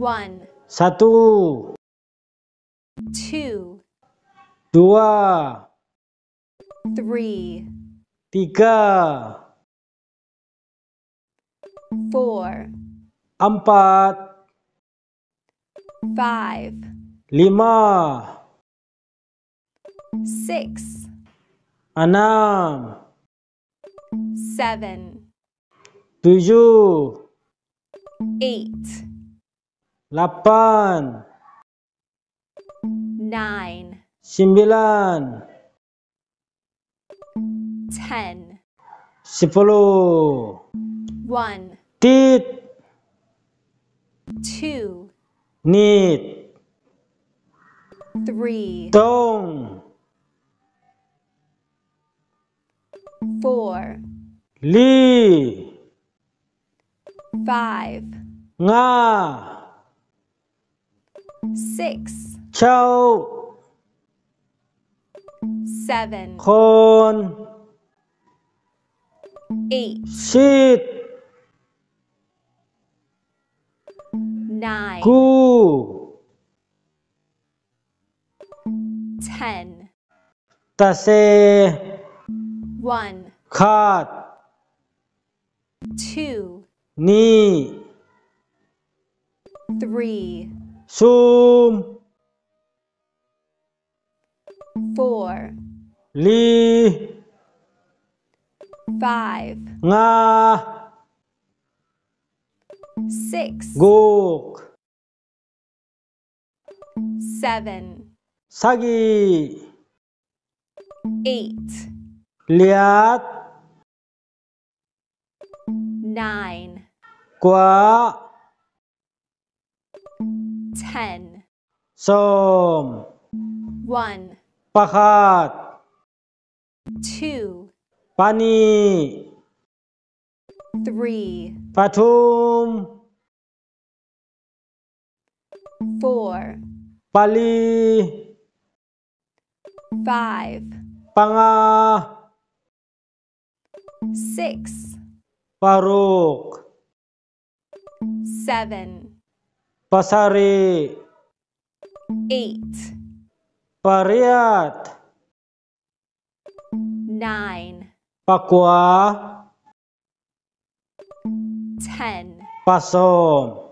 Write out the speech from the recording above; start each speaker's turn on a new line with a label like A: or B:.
A: one,
B: satu,
A: two,
B: dua,
A: three,
B: tiga,
A: four,
B: empat,
A: five,
B: lima,
A: six,
B: enam,
A: seven,
B: tujuh,
A: eight,
B: lapan,
A: nine,
B: sembilan,
A: ten,
B: sepuluh,
A: one,
B: tit,
A: two,
B: nit,
A: three,
B: tong,
A: four,
B: li,
A: five,
B: nga,
A: six.
B: Châu
A: seven.
B: Khôn
A: eight.
B: Shit
A: nine.
B: Cu
A: ten.
B: Tase.
A: one.
B: Khát
A: two.
B: Ni.
A: Three.
B: sum
A: four.
B: Li.
A: Five.
B: Nga.
A: Six.
B: Gục
A: seven.
B: Sagi.
A: Eight.
B: Liat.
A: Nine.
B: Quá
A: Ten.
B: Som.
A: One.
B: Pahat.
A: Two.
B: Pani.
A: Three.
B: Patum.
A: Four.
B: Pali.
A: Five.
B: Panga.
A: Six.
B: Paruk.
A: Seven.
B: Pasari.
A: Eight.
B: Pariat.
A: Nine.
B: Pakua.
A: Ten.
B: Pasom.